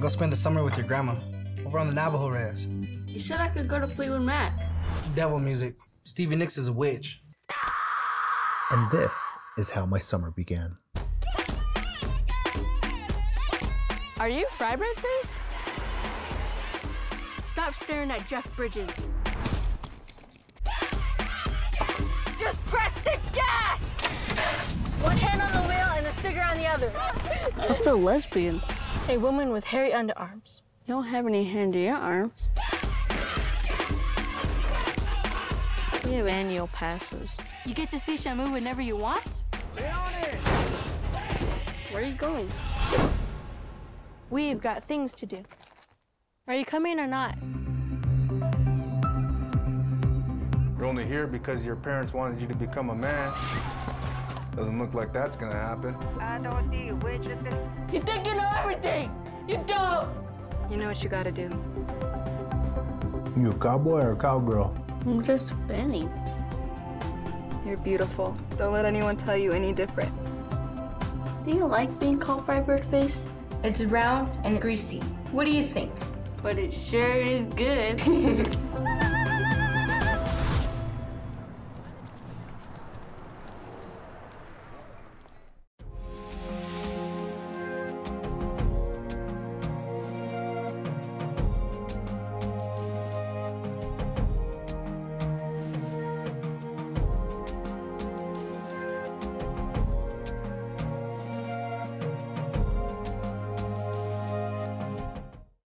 and go spend the summer with your grandma over on the Navajo res. You said I could go to Fleetwood Mac. Devil music. Stevie Nicks is a witch. And this is how my summer began. Are you Frybread Face? Stop staring at Jeff Bridges. Just press the gas! One hand on the wheel and a cigarette on the other. That's a lesbian. A woman with hairy underarms. You don't have any handy arms. We have annual passes. You get to see Shamu whenever you want? Where are you going? We've got things to do. Are you coming or not? You're only here because your parents wanted you to become a man. Doesn't look like that's gonna happen. You think you know everything! You don't! You know what you gotta do. You a cowboy or a cowgirl? I'm just Benny. You're beautiful. Don't let anyone tell you any different. Do you like being called Frybread Face? It's round and greasy. What do you think? But it sure is good.